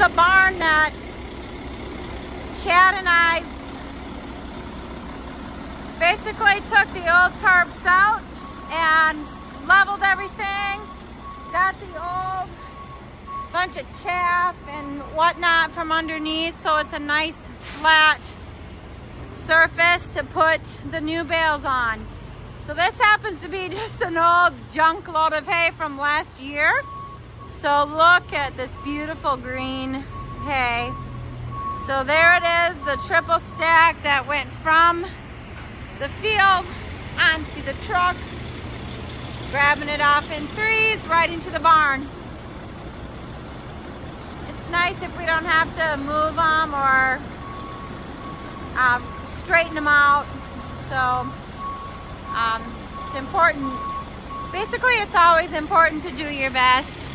the barn that Chad and I basically took the old tarps out and leveled everything. Got the old bunch of chaff and whatnot from underneath so it's a nice flat surface to put the new bales on. So this happens to be just an old junk load of hay from last year. So look at this beautiful green hay. So there it is, the triple stack that went from the field onto the truck, grabbing it off in threes right into the barn. It's nice if we don't have to move them or um, straighten them out. So um, it's important. Basically, it's always important to do your best